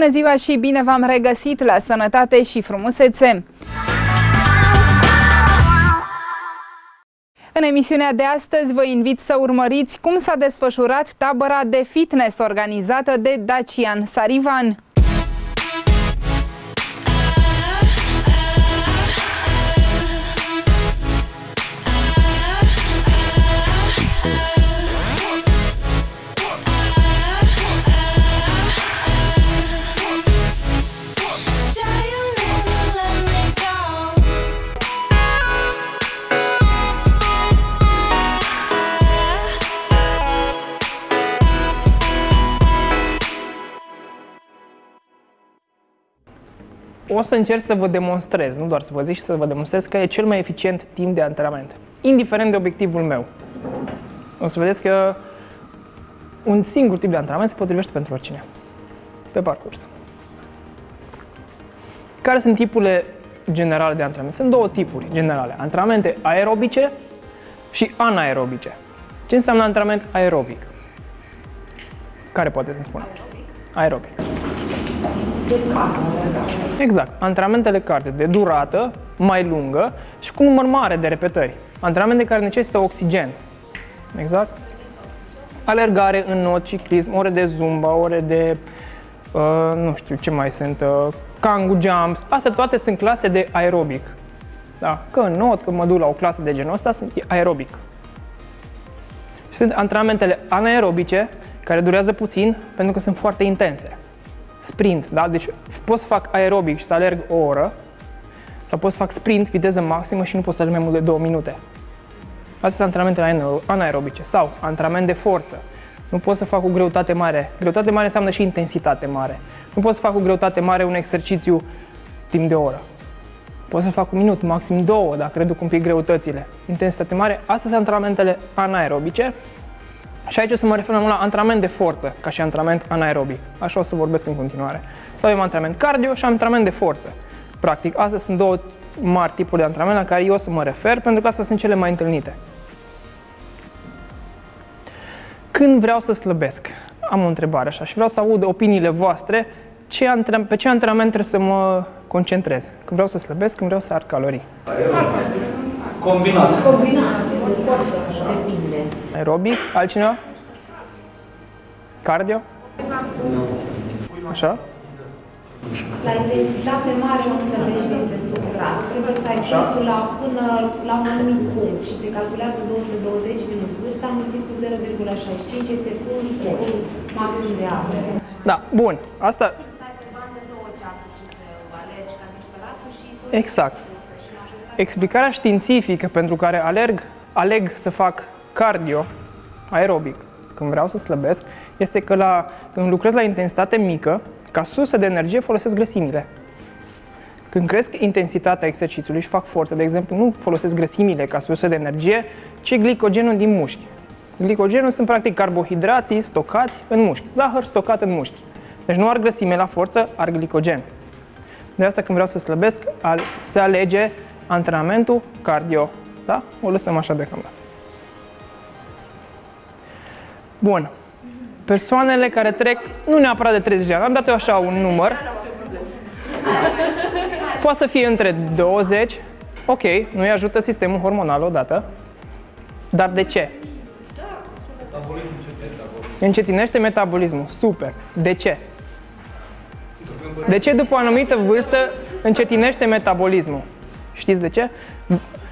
Bună ziua și bine v-am regăsit la Sănătate și Frumusețe! În emisiunea de astăzi vă invit să urmăriți cum s-a desfășurat tabăra de fitness organizată de Dacian Sarivan. O să încerc să vă demonstrez, nu doar să vă zic, și să vă demonstrez că e cel mai eficient timp de antrenament, indiferent de obiectivul meu. O să vedeți că un singur tip de antrenament se potrivește pentru oricine, pe parcurs. Care sunt tipurile generale de antrenament? Sunt două tipuri generale, antrenamente aerobice și anaerobice. Ce înseamnă antrenament aerobic? Care poate să-mi spună? Aerobic. Exact. Antrenamentele cardio de durată mai lungă și cu număr mare de repetări. Antrenamente care necesită oxigen. Exact? Alergare în not, ciclism, ore de zumba, ore de, uh, nu știu ce mai sunt, uh, kangu jumps. Astea toate sunt clase de aerobic. Da? Că în not, când mă duc la o clasă de genul ăsta, sunt aerobic. Și sunt antrenamentele anaerobice, care durează puțin pentru că sunt foarte intense sprint, da? Deci pot să fac aerobic și să alerg o oră, sau pot să fac sprint, viteză maximă și nu pot să alerg mai mult de două minute. Astea sunt antrenamentele anaerobice. Sau antrenament de forță. Nu pot să fac cu greutate mare. Greutate mare înseamnă și intensitate mare. Nu pot să fac cu greutate mare un exercițiu timp de o oră. Pot să fac un minut, maxim două, dacă reduc un pic greutățile. Intensitate mare. Astea sunt antrenamentele anaerobice și aici o să mă refer mai mult la antrenament de forță, ca și antrenament anaerobic. Așa o să vorbesc în continuare. Să avem antrenament cardio și antrenament de forță. Practic, astea sunt două mari tipuri de antrenament la care eu o să mă refer, pentru că astea sunt cele mai întâlnite. Când vreau să slăbesc? Am o întrebare așa și vreau să aud opiniile voastre ce antren- pe ce antrenament trebuie să mă concentrez. Când vreau să slăbesc, când vreau să ard calorii. Combinat. Combinație, de forță, depinde. Aerobic, altcineva? Cardio? Așa? La intensitate mare nu slăbești din țesut gras. Trebuie să ai pulsul la, până la un anumit punct și se calculează 220 minus vârsta înmulțit cu 0,65 este punctul maxim de apă. Da, bun. Asta, Stai pe bandă două ceasuri și să alergi ca disperatul și tot exact. Explicarea științifică pentru care alerg, aleg să fac cardio aerobic când vreau să slăbesc este că la, când lucrez la intensitate mică, ca sursă de energie folosesc grăsimile. Când cresc intensitatea exercițiului și fac forță, de exemplu, nu folosesc grăsimile ca sursă de energie, ci glicogenul din mușchi. Glicogenul sunt practic carbohidrații stocați în mușchi, zahăr stocat în mușchi. Deci nu ar grăsime la forță, ar glicogen. De asta când vreau să slăbesc, al- se alege antrenamentul cardio. Da? O lăsăm așa deocamdată. Bun. Persoanele care trec, nu neapărat de 30 de ani, am dat eu așa un număr. Poate să fie între 20, ok, nu-i ajută sistemul hormonal odată, dar de ce? Încetinește metabolismul, super. De ce? De ce după o anumită vârstă încetinește metabolismul? Știți de ce?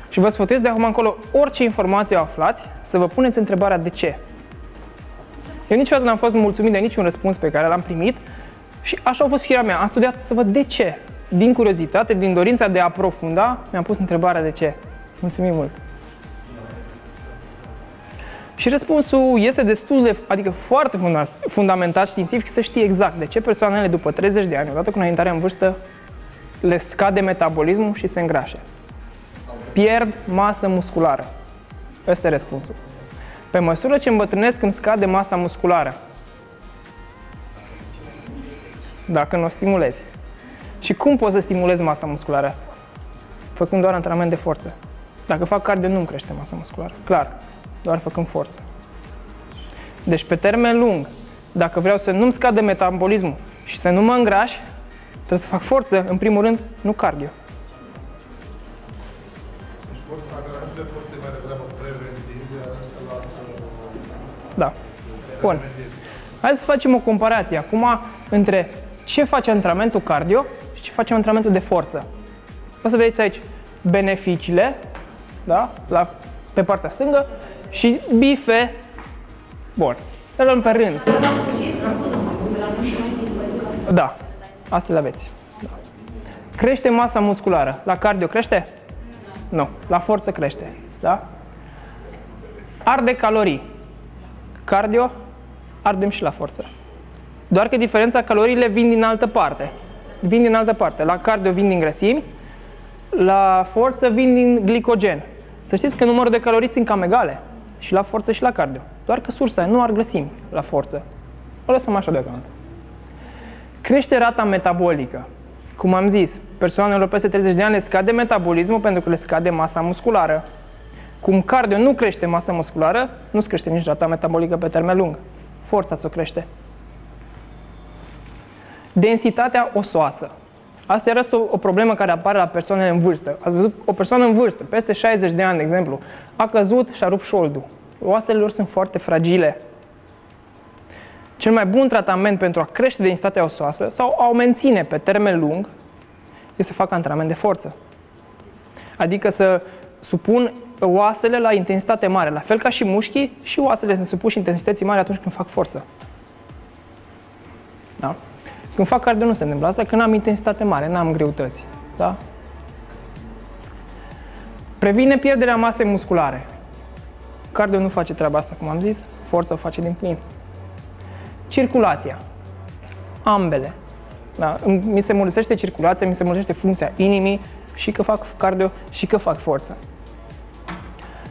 Și vă sfătuiesc de acum încolo, orice informație o aflați, să vă puneți întrebarea de ce. Eu niciodată n-am fost mulțumit de niciun răspuns pe care l-am primit și așa a fost firea mea. Am studiat să văd de ce. Din curiozitate, din dorința de a aprofunda, mi-am pus întrebarea de ce. Mulțumim mult! Și răspunsul este destul de, adică foarte funda, fundamentat științific să știi exact de ce persoanele după 30 de ani, odată cu înaintarea în vârstă, le scade metabolismul și se îngrașe. Pierd masă musculară. Ăsta e răspunsul. Pe măsură ce îmbătrânesc, îmi scade masa musculară. Dacă nu o stimulezi. Și cum poți să stimulezi masa musculară? Făcând doar antrenament de forță. Dacă fac cardio, nu-mi crește masa musculară. Clar, doar făcând forță. Deci, pe termen lung, dacă vreau să nu-mi scadă metabolismul și să nu mă îngraș, trebuie să fac forță, în primul rând, nu cardio. Da. Bun. Hai să facem o comparație acum între ce face antrenamentul cardio și ce face antrenamentul de forță. O să vedeți aici beneficiile, da? La, pe partea stângă și bife. Bun. Le luăm pe rând. Da. Astea le aveți. Da. Crește masa musculară. La cardio crește? Nu. La forță crește. Da? Arde calorii. Cardio, ardem și la forță. Doar că diferența caloriile vin din altă parte. Vin din altă parte. La cardio vin din grăsimi, la forță vin din glicogen. Să știți că numărul de calorii sunt cam egale. Și la forță și la cardio. Doar că sursa nu ar grăsimi la forță. O lăsăm așa deocamdată. Crește rata metabolică. Cum am zis, persoanelor peste 30 de ani le scade metabolismul pentru că le scade masa musculară. Cum cardio nu crește masa musculară, nu crește nici rata metabolică pe termen lung. Forța ți-o crește. Densitatea osoasă. Asta este o, o problemă care apare la persoanele în vârstă. Ați văzut o persoană în vârstă, peste 60 de ani, de exemplu, a căzut și a rupt șoldul. Oasele lor sunt foarte fragile. Cel mai bun tratament pentru a crește densitatea osoasă sau a o menține pe termen lung este să facă antrenament de forță. Adică să supun oasele la intensitate mare. La fel ca și mușchii, și oasele sunt supuși intensității mari atunci când fac forță. Da? Când fac cardio nu se întâmplă asta, când am intensitate mare, n-am greutăți. Da? Previne pierderea masei musculare. Cardio nu face treaba asta, cum am zis, forța o face din plin. Circulația. Ambele. Da? Mi se mulțește circulația, mi se mulțește funcția inimii și că fac cardio și că fac forță.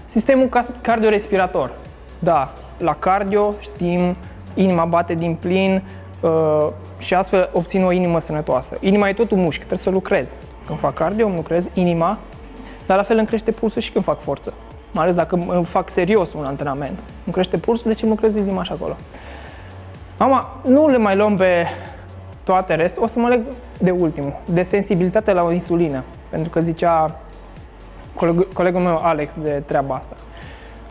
Sistemul cardiorespirator. Da, la cardio știm, inima bate din plin uh, și astfel obțin o inimă sănătoasă. Inima e tot un mușchi, trebuie să lucrez. Când fac cardio, îmi lucrez inima, dar la fel îmi crește pulsul și când fac forță. Mai ales dacă fac serios un antrenament. Îmi crește pulsul, deci îmi lucrez inima și acolo. Mama, nu le mai luăm pe toate rest, o să mă leg de ultimul, de sensibilitate la o insulină. Pentru că zicea coleg, colegul meu Alex de treaba asta.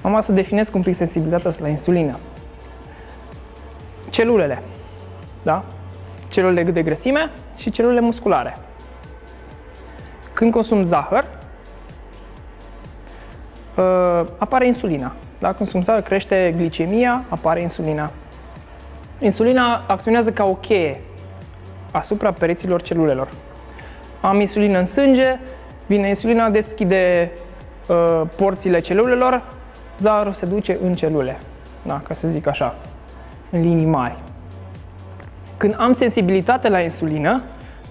Am să definesc un pic sensibilitatea la insulină. Celulele, da? Celulele de grăsime și celulele musculare. Când consum zahăr, uh, apare insulina. Da? Când consum zahăr, crește glicemia, apare insulina. Insulina acționează ca o cheie asupra pereților celulelor. Am insulină în sânge, Vine insulina, deschide uh, porțile celulelor, zahărul se duce în celule, da, ca să zic așa, în linii mari. Când am sensibilitate la insulină,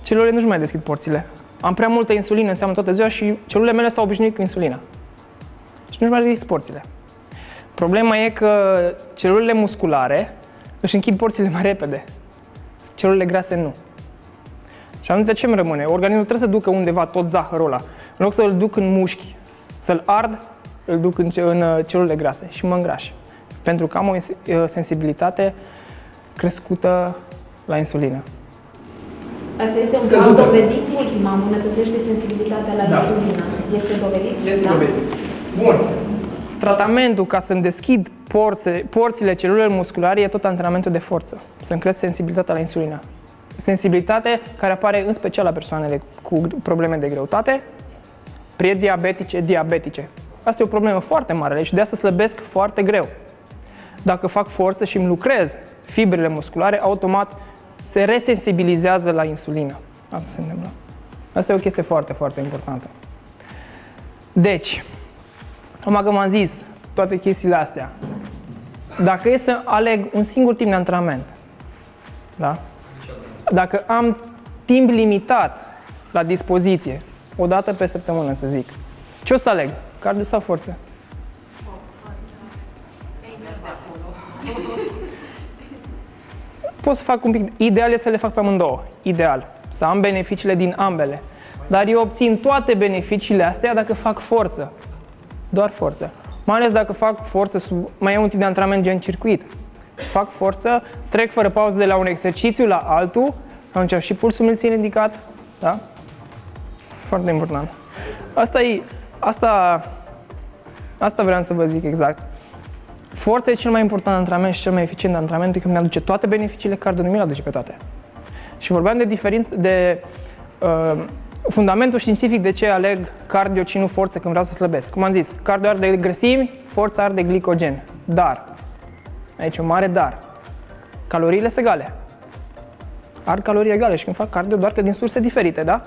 celulele nu-și mai deschid porțile. Am prea multă insulină în seamă toată ziua și celulele mele s-au obișnuit cu insulina. Și nu-și mai deschid porțile. Problema e că celulele musculare își închid porțile mai repede. Celulele grase nu. Și atunci ce îmi rămâne? Organismul trebuie să ducă undeva tot zahărul ăla. În loc să-l duc în mușchi, să-l ard, îl duc în, în uh, celulele grase și mă îngraș. Pentru că am o uh, sensibilitate crescută la insulină. Asta este un caz dovedit, ultima, îmbunătățește sensibilitatea la da. insulină. Este dovedit? Este da? dovedit. Bun. Tratamentul ca să-mi deschid porțe, porțile celulelor musculare e tot antrenamentul de forță. Să-mi cresc sensibilitatea la insulină sensibilitate care apare în special la persoanele cu probleme de greutate, prediabetice, diabetice. Asta e o problemă foarte mare și de asta slăbesc foarte greu. Dacă fac forță și îmi lucrez fibrele musculare, automat se resensibilizează la insulină. Asta se întâmplă. Asta e o chestie foarte, foarte importantă. Deci, acum că m-am zis toate chestiile astea, dacă e să aleg un singur timp de antrenament, da? dacă am timp limitat la dispoziție, o dată pe săptămână să zic, ce o să aleg? Cardio sau forță? Pot să fac un pic, ideal e să le fac pe amândouă, ideal, să am beneficiile din ambele. Dar eu obțin toate beneficiile astea dacă fac forță. Doar forță. Mai ales dacă fac forță, sub, mai e un tip de antrenament gen circuit fac forță, trec fără pauză de la un exercițiu la altul Atunci și pulsul mi țin ridicat, da? Foarte important. Asta e, asta, asta vreau să vă zic exact. Forța e cel mai important antrenament și cel mai eficient antrenament, pentru că mi-aduce toate beneficiile cardio, nu mi le aduce pe toate. Și vorbeam de diferență, de uh, fundamentul științific de ce aleg cardio și nu forță când vreau să slăbesc. Cum am zis, cardio are de grăsimi, forța are de glicogen. Dar, aici un mare dar, caloriile sunt egale. Ar calorii egale și când fac cardio doar că din surse diferite, da?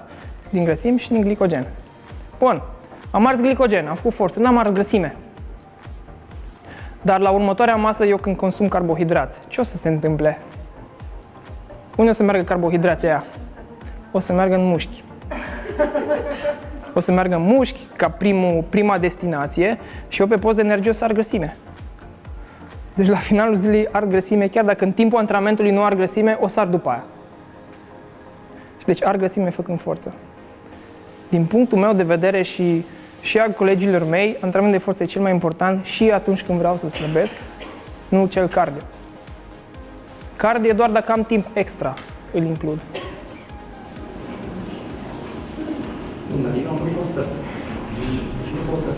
Din grăsimi și din glicogen. Bun, am ars glicogen, am făcut forță, n-am ars grăsime. Dar la următoarea masă, eu când consum carbohidrați, ce o să se întâmple? Unde o să meargă carbohidrația aia? O să meargă în mușchi. O să meargă în mușchi ca primul, prima destinație și eu pe post de energie o să ar grăsime. Deci la finalul zilei ar grăsime, chiar dacă în timpul antrenamentului nu ar grăsime, o să ar după aia. Și deci ar grăsime făcând forță. Din punctul meu de vedere și, și a colegilor mei, antrenamentul de forță e cel mai important și atunci când vreau să slăbesc, nu cel cardio. Cardio doar dacă am timp extra, îl includ.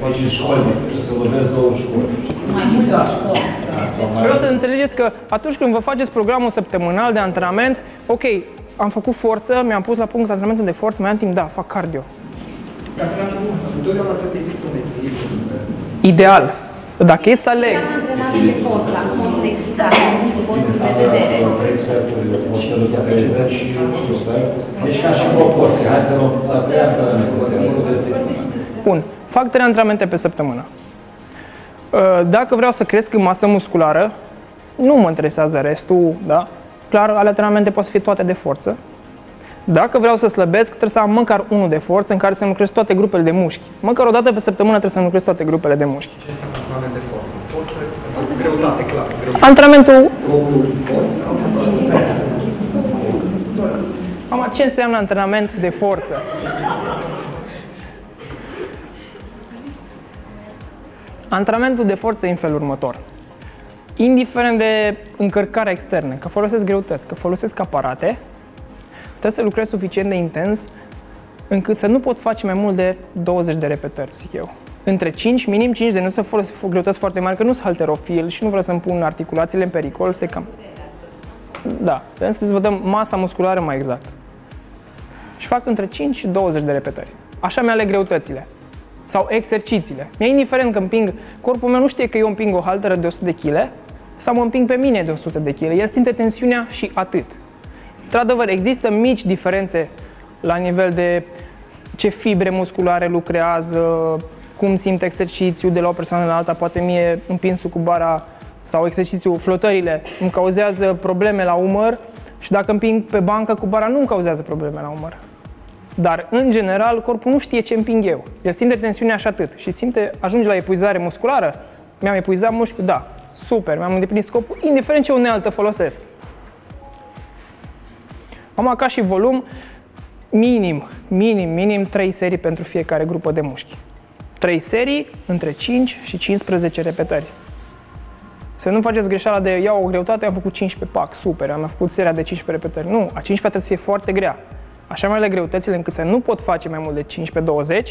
Nu poți să faci în școli, trebuie să vorbesc două școli. Mai multe școli. Vreau să înțelegeți că atunci când vă faceți programul săptămânal de antrenament, ok, am făcut forță, mi-am pus la punct antrenamentul de forță, mai am timp, da, fac cardio. Dar întotdeauna trebuie să existe un echilibru între asta. Ideal. Dacă e să aleg, Am antrenament de forță, acum o să ne explicați din punctul vostru de vedere. Trei sferturi de forță după 30 și un sfert. Deci ca și proporție. Hai să vă la trei antrenamente. bun, fac trei antrenamente pe săptămână. Uh, Dacă vreau să cresc în masă musculară, nu mă interesează restul, da? Clar, ale antrenamente pot să fie toate de forță. Dacă vreau să slăbesc, trebuie să am măcar unul de forță în care să lucrez toate grupele de mușchi. Măcar o dată pe săptămână trebuie să lucrez toate grupele de mușchi. Ce înseamnă antrenament de forță? Forță, greutate, clar. greutate. Antrenamentul... Mama, ce înseamnă antrenament de forță? Antrenamentul de forță e în felul următor. Indiferent de încărcarea externă, că folosesc greutăți, că folosesc aparate, trebuie să lucrez suficient de intens încât să nu pot face mai mult de 20 de repetări, zic eu. Între 5, minim 5 de nu să folosesc greutăți foarte mari, că nu sunt halterofil și nu vreau să-mi pun articulațiile în pericol, se cam... Da, vrem să dezvoltăm masa musculară mai exact. Și fac între 5 și 20 de repetări. Așa mi aleg greutățile. Sau exercițiile. Mi-e indiferent că împing, corpul meu nu știe că eu împing o halteră de 100 de kg sau mă împing pe mine de 100 de kg. El simte tensiunea și atât. Într-adevăr, există mici diferențe la nivel de ce fibre musculare lucrează, cum simt exercițiul de la o persoană la alta. Poate mie împinsul cu bara sau exercițiul, flotările, îmi cauzează probleme la umăr și dacă împing pe bancă cu bara nu îmi cauzează probleme la umăr. Dar, în general, corpul nu știe ce împing eu. El simte tensiunea și atât. Și simte, ajunge la epuizare musculară, mi-am epuizat mușchiul, da, super, mi-am îndeplinit scopul, indiferent ce unealtă folosesc. Am ca și volum, minim, minim, minim 3 serii pentru fiecare grupă de mușchi. 3 serii între 5 și 15 repetări. Să nu faceți greșeala de iau o greutate, am făcut 15 pac, super, am făcut seria de 15 repetări. Nu, a 15 trebuie să fie foarte grea. Așa mai le greutățile încât să nu pot face mai mult de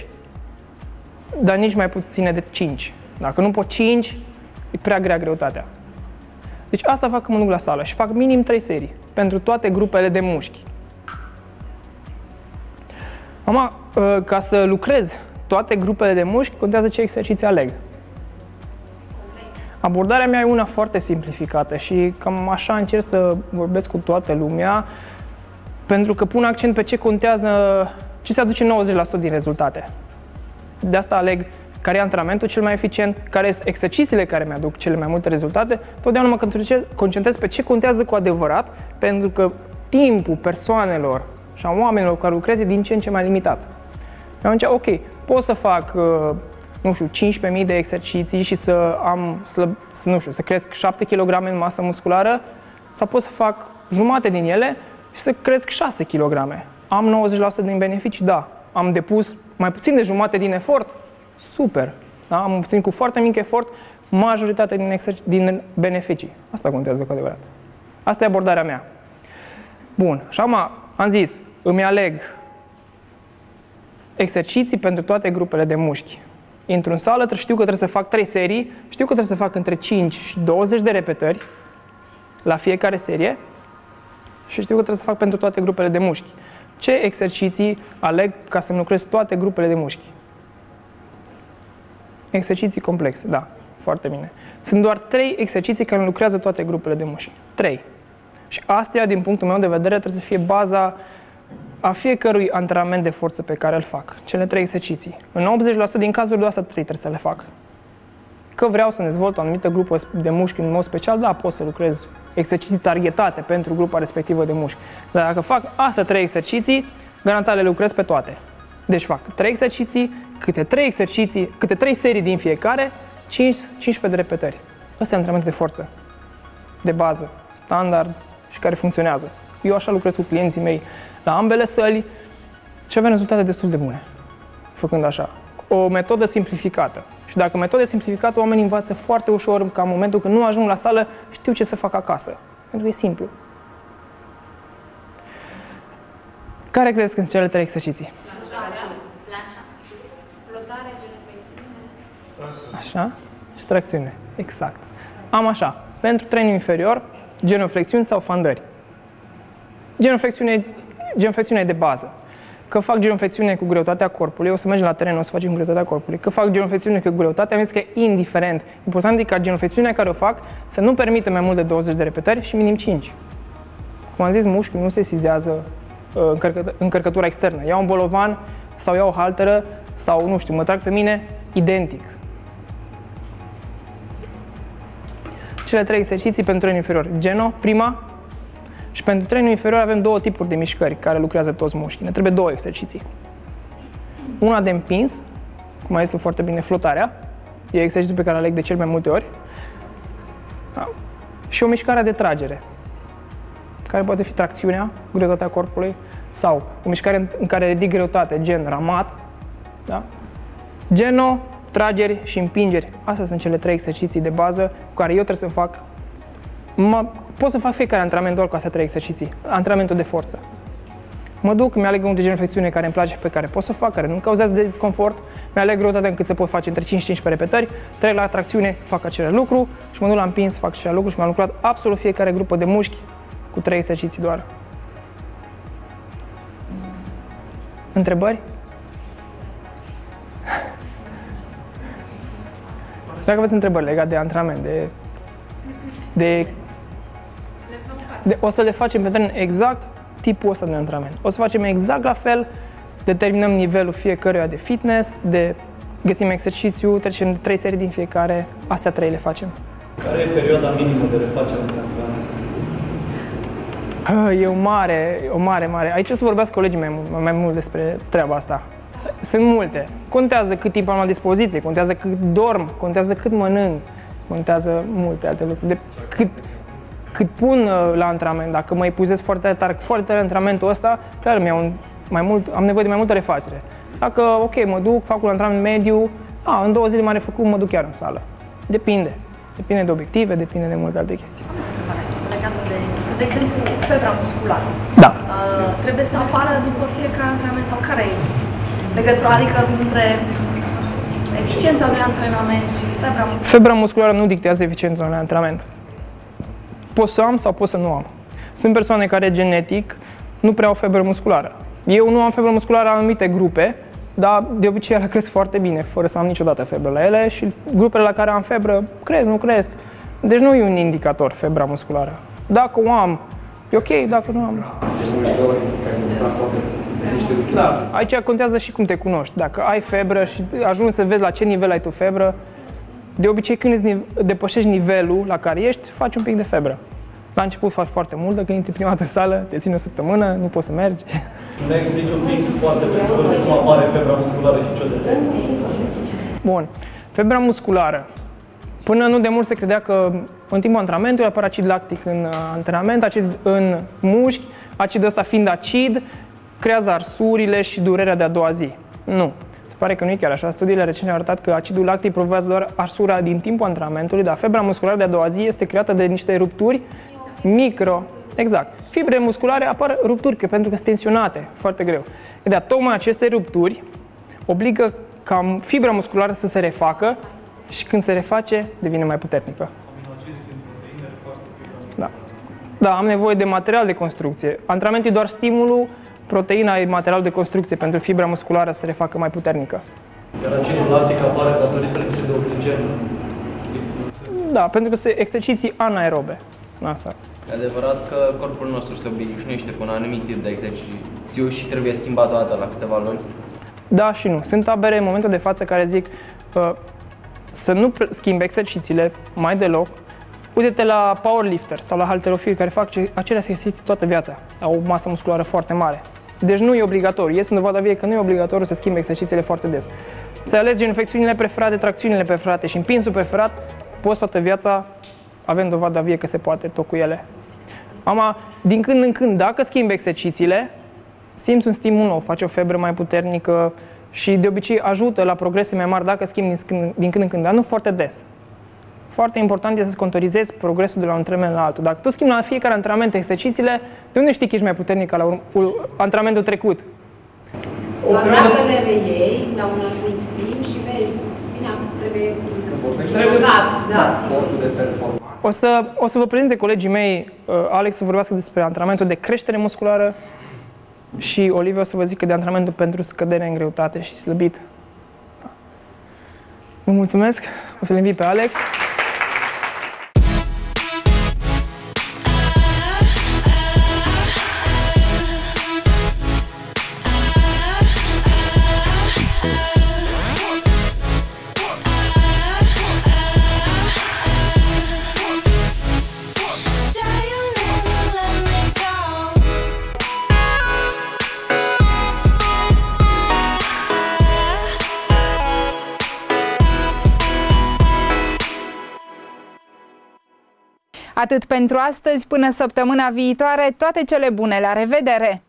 15-20, dar nici mai puține de 5. Dacă nu pot 5, e prea grea greutatea. Deci asta fac când mă duc la sală și fac minim 3 serii pentru toate grupele de mușchi. Acum, ca să lucrez toate grupele de mușchi, contează ce exerciții aleg. Abordarea mea e una foarte simplificată și cam așa încerc să vorbesc cu toată lumea, pentru că pun accent pe ce contează, ce se aduce 90% din rezultate. De asta aleg care e antrenamentul cel mai eficient, care sunt exercițiile care mi-aduc cele mai multe rezultate, totdeauna mă concentrez pe ce contează cu adevărat, pentru că timpul persoanelor și a oamenilor care lucrez e din ce în ce mai limitat. Atunci, ok, pot să fac, uh, nu știu, 15.000 de exerciții și să am, slăb, să, nu știu, să cresc 7 kg în masă musculară, sau pot să fac jumate din ele și să cresc 6 kg. Am 90% din beneficii? Da. Am depus mai puțin de jumate din efort? Super. Da? Am obținut cu foarte mic efort majoritatea din, exerc- din beneficii. Asta contează cu adevărat. Asta e abordarea mea. Bun. Și acum, Am zis, îmi aleg exerciții pentru toate grupele de mușchi. Intru în sală, știu că trebuie să fac 3 serii, știu că trebuie să fac între 5 și 20 de repetări la fiecare serie și știu că trebuie să fac pentru toate grupele de mușchi. Ce exerciții aleg ca să-mi lucrez toate grupele de mușchi? Exerciții complexe, da, foarte bine. Sunt doar trei exerciții care lucrează toate grupele de mușchi. Trei. Și astea, din punctul meu de vedere, trebuie să fie baza a fiecărui antrenament de forță pe care îl fac. Cele trei exerciții. În 80% din cazuri, doar asta trei trebuie să le fac. Că vreau să dezvolt o anumită grupă de mușchi în mod special, da, pot să lucrez exerciții targetate pentru grupa respectivă de mușchi. Dar dacă fac astea trei exerciții, garantat le lucrez pe toate. Deci fac trei exerciții, câte trei exerciții, câte trei serii din fiecare, 5, 15 de repetări. Asta e antrenamentul de forță, de bază, standard și care funcționează. Eu așa lucrez cu clienții mei la ambele săli și avem rezultate destul de bune, făcând așa. O metodă simplificată. Și dacă metoda e simplificată, oamenii învață foarte ușor ca în momentul când nu ajung la sală, știu ce să fac acasă. Pentru că e simplu. Care credeți că sunt cele trei exerciții? Așa? Și tracțiune. Exact. Am așa. Pentru training inferior, genoflexiuni sau fandări. Genoflexiune, genoflexiune e de bază. Că fac genoflexiune cu greutatea corpului, o să mergem la teren, o să facem greutatea corpului. Că fac genoflexiune cu greutatea, am zis că e indiferent. Important e ca genoflexiunea care o fac să nu permită mai mult de 20 de repetări și minim 5. Cum am zis, mușchiul nu se sizează uh, încărcă, încărcătura externă. Iau un bolovan sau iau o halteră sau, nu știu, mă trag pe mine, identic. Cele trei exerciții pentru tren inferior. Geno, prima, și pentru trenul inferior avem două tipuri de mișcări care lucrează toți mușchii. Ne trebuie două exerciții. Una de împins, cum ai zis tu foarte bine, flotarea. E exercițiul pe care îl aleg de cel mai multe ori. Da. Și o mișcare de tragere, care poate fi tracțiunea, greutatea corpului, sau o mișcare în care ridic greutate, gen ramat, da? geno, trageri și împingeri. Astea sunt cele trei exerciții de bază cu care eu trebuie să fac mă, pot să fac fiecare antrenament doar cu astea trei exerciții. Antrenamentul de forță. Mă duc, mi-aleg un de genoflexiune care îmi place și pe care pot să fac, care nu cauzează de disconfort, mi-aleg greutatea încât se pot face între 5 și 15 repetări, trec la tracțiune, fac același lucru și mă duc la împins, fac același lucru și mi-am lucrat absolut fiecare grupă de mușchi cu trei exerciții doar. Întrebări? Dacă aveți întrebări legate de antrenament, de, de de, o să le facem pe teren exact tipul ăsta de antrenament. O să facem exact la fel, determinăm nivelul fiecăruia de fitness, de găsim exercițiu, trecem trei serii din fiecare, astea trei le facem. Care e perioada minimă de refacere de antrenament? E o mare, o mare, mare. Aici o să vorbească colegii mai, mai mult despre treaba asta. Sunt multe. Contează cât timp am la dispoziție, contează cât dorm, contează cât mănânc, contează multe alte lucruri. De cât, cât pun uh, la antrenament. Dacă mă epuzez foarte tare, foarte tare antrenamentul ăsta, clar, mi un, mai mult, am nevoie de mai multă refacere. Dacă, ok, mă duc, fac un antrenament mediu, a, în două zile m-am refăcut, mă duc chiar în sală. Depinde. Depinde de obiective, depinde de multe alte chestii. Legată de, de exemplu, febra musculară. Da. Uh, trebuie să apară după fiecare antrenament sau care e legătura, adică între eficiența unui antrenament și febra musculară? Febra musculară nu dictează eficiența unui antrenament pot să am sau pot să nu am. Sunt persoane care genetic nu prea au febră musculară. Eu nu am febră musculară în anumite grupe, dar de obicei ele cresc foarte bine, fără să am niciodată febră la ele și grupele la care am febră cresc, nu cresc. Deci nu e un indicator febra musculară. Dacă o am, e ok, dacă nu am. Da, aici contează și cum te cunoști. Dacă ai febră și ajungi să vezi la ce nivel ai tu febră, de obicei, când îți depășești nivelul la care ești, faci un pic de febră. La început faci foarte mult, dacă intri prima dată în sală, te ține o săptămână, nu poți să mergi. Ne explici un pic foarte pe scurt cum apare febra musculară și ce o detectă? Bun. Febra musculară. Până nu de mult se credea că în timpul antrenamentului apare acid lactic în uh, antrenament, acid în mușchi, acidul ăsta fiind acid, creează arsurile și durerea de a doua zi. Nu pare că nu e chiar așa. Studiile recente au arătat că acidul lactic provoacă doar arsura din timpul antrenamentului, dar febra musculară de a doua zi este creată de niște rupturi micro, Exact. Fibrele musculare apar rupturi, că pentru că sunt tensionate foarte greu. Dar tocmai aceste rupturi obligă ca fibra musculară să se refacă și când se reface, devine mai puternică. Da. Da, am nevoie de material de construcție. Antrenamentul e doar stimulul, proteina e material de construcție pentru fibra musculară să se refacă mai puternică. Iar acidul lactic apare datorită lipsei de oxigen. Da, pentru că se exerciții anaerobe. Asta. E adevărat că corpul nostru se obișnuiește cu un anumit tip de exercițiu și trebuie schimbat o dată la câteva luni. Da și nu. Sunt tabere în momentul de față care zic uh, să nu pl- schimbi exercițiile mai deloc. Uite-te la powerlifter sau la halterofili care fac ce- aceleași exerciții toată viața. Au o masă musculară foarte mare. Deci nu e obligatoriu. Este un dovadă vie că nu e obligatoriu să schimbi exercițiile foarte des. Să alegi genuflexiunile preferate, tracțiunile preferate și împinsul preferat, poți toată viața, avem dovada vie că se poate tot cu ele. Ama, din când în când, dacă schimbi exercițiile, simți un stimul nou, faci o febră mai puternică și de obicei ajută la progrese mai mari dacă schimbi din când, din când în când, dar nu foarte des. Foarte important este să contorizezi progresul de la un antrenament la altul. Dacă tu schimbi la fiecare antrenament exercițiile, de unde știi că ești mai puternic ca la un, un, antrenamentul trecut? Doar dacă le reiei la un anumit timp și vezi, bine, trebuie jucat, da, sigur. O să, o să vă prezinte colegii mei, uh, Alex să vorbească despre antrenamentul de creștere musculară și Olivia o să vă zică de antrenamentul pentru scădere în greutate și slăbit. Vă mulțumesc, o să-l invit pe Alex. Atât pentru astăzi, până săptămâna viitoare, toate cele bune, la revedere!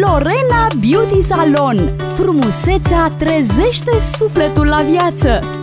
Lorena Beauty Salon. Frumusețea trezește sufletul la viață.